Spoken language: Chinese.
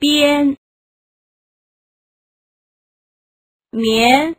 边棉